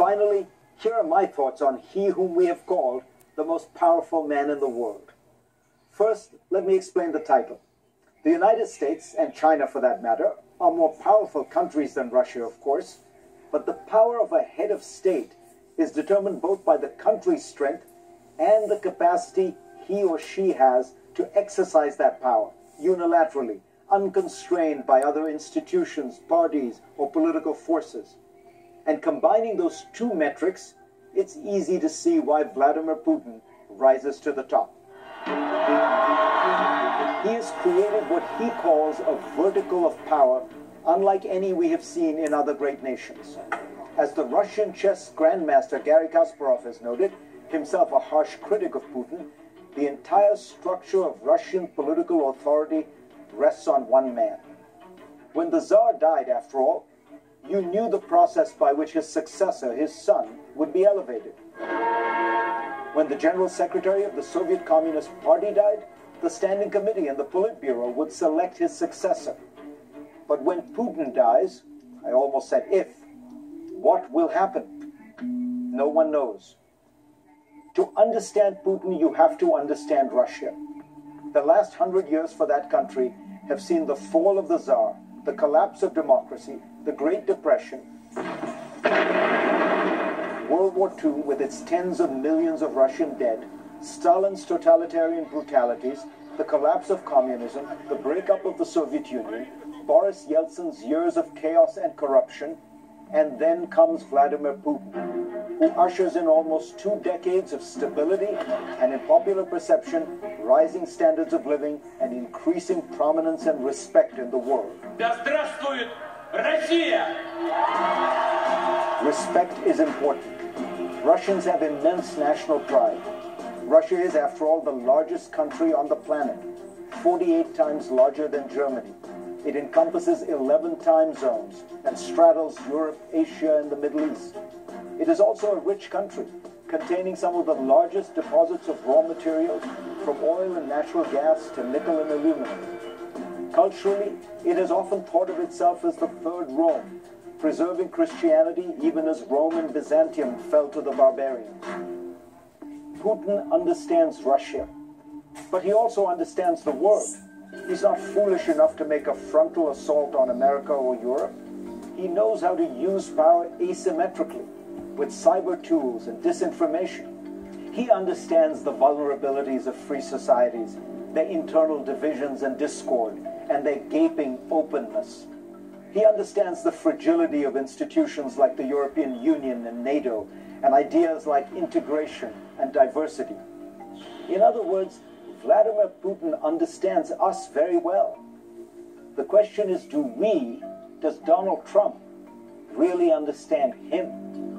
finally, here are my thoughts on he whom we have called the most powerful man in the world. First, let me explain the title. The United States, and China for that matter, are more powerful countries than Russia, of course, but the power of a head of state is determined both by the country's strength and the capacity he or she has to exercise that power unilaterally, unconstrained by other institutions, parties, or political forces. And combining those two metrics, it's easy to see why Vladimir Putin rises to the top. He has created what he calls a vertical of power, unlike any we have seen in other great nations. As the Russian chess grandmaster Garry Kasparov has noted, himself a harsh critic of Putin, the entire structure of Russian political authority rests on one man. When the Tsar died, after all, you knew the process by which his successor, his son, would be elevated. When the General Secretary of the Soviet Communist Party died, the Standing Committee and the Politburo would select his successor. But when Putin dies, I almost said if, what will happen? No one knows. To understand Putin, you have to understand Russia. The last hundred years for that country have seen the fall of the Tsar, the collapse of democracy, the Great Depression, World War II with its tens of millions of Russian dead, Stalin's totalitarian brutalities, the collapse of communism, the breakup of the Soviet Union, Boris Yeltsin's years of chaos and corruption, and then comes Vladimir Putin, who ushers in almost two decades of stability and, in popular perception, rising standards of living and increasing prominence and respect in the world. Respect is important. Russians have immense national pride. Russia is, after all, the largest country on the planet, 48 times larger than Germany. It encompasses 11 time zones and straddles Europe, Asia, and the Middle East. It is also a rich country, containing some of the largest deposits of raw materials, from oil and natural gas to nickel and aluminum. Culturally, it has often thought of itself as the third Rome, preserving Christianity even as Rome and Byzantium fell to the barbarians. Putin understands Russia, but he also understands the world. He's not foolish enough to make a frontal assault on America or Europe. He knows how to use power asymmetrically with cyber tools and disinformation. He understands the vulnerabilities of free societies, their internal divisions and discord, and their gaping openness. He understands the fragility of institutions like the European Union and NATO, and ideas like integration and diversity. In other words, Vladimir Putin understands us very well. The question is do we, does Donald Trump, really understand him?